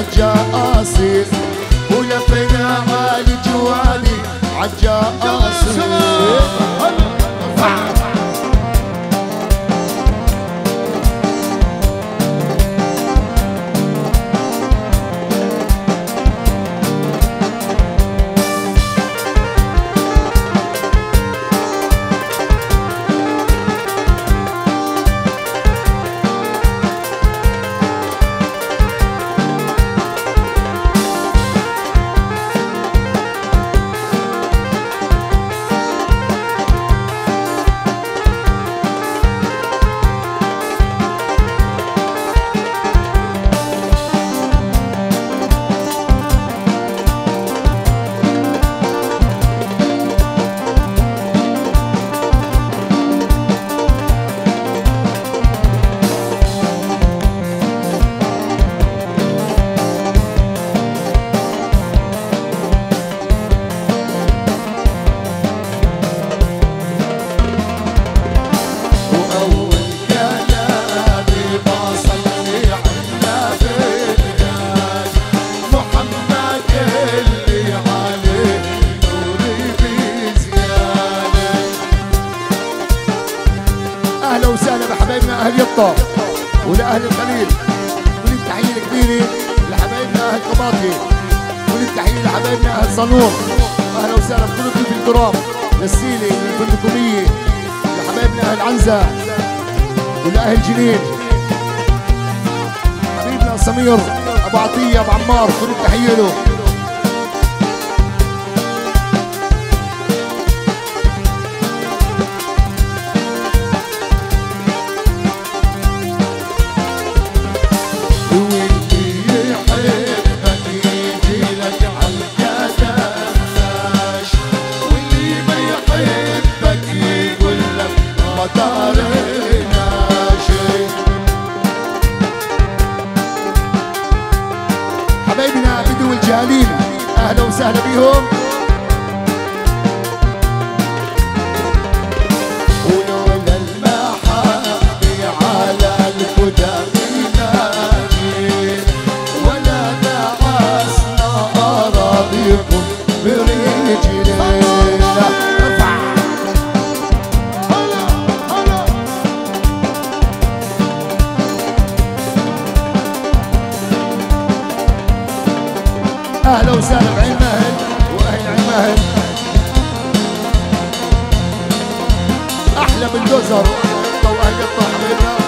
عالجاسيس جوالي عجا أصير صنوح أهلا وسهلا بكل الضيوف الكرام. للسيلي والبندقوميه لحبايبنا أهل عنزة. ولاهل جنين. حبيبنا سمير أبو عطية أبو عمار كل التحية له. sad to be home. أحلى من جزر طوال الطحينة